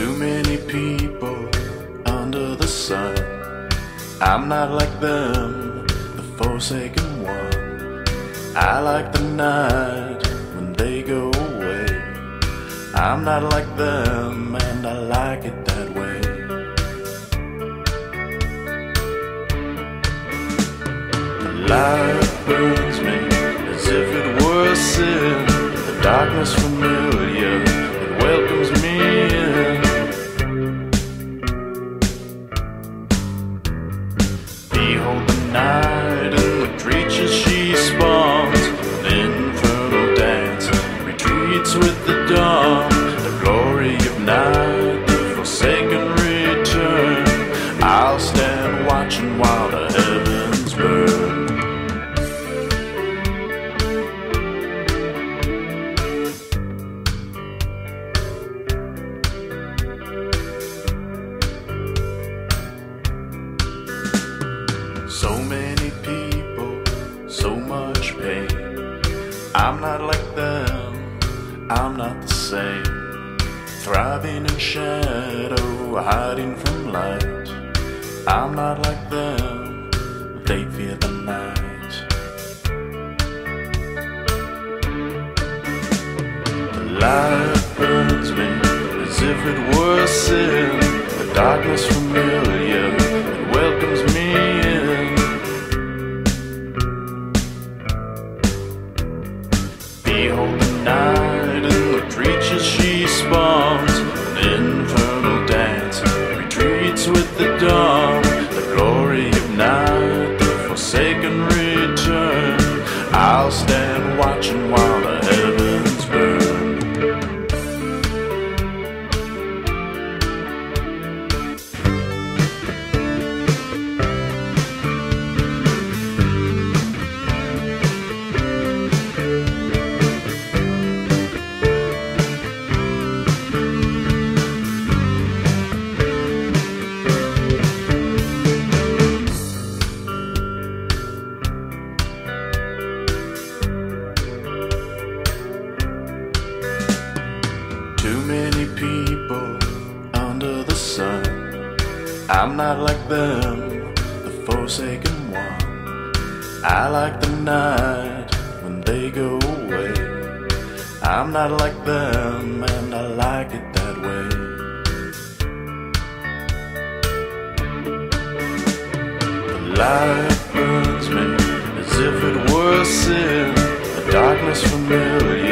Too many people under the sun. I'm not like them, the forsaken one. I like the night when they go away. I'm not like them, and I like it that way. The light burns me as if it were sin. The darkness familiar, So many people, so much pain. I'm not like them, I'm not the same. Thriving in shadow, hiding from light. I'm not like them, they fear the night. Light burns me as if it were sin. The darkness familiar, forsaken return. I'll stand watching while the heavens sun. I'm not like them, the forsaken one. I like the night when they go away. I'm not like them, and I like it that way. The light burns me as if it were sin. The darkness familiar,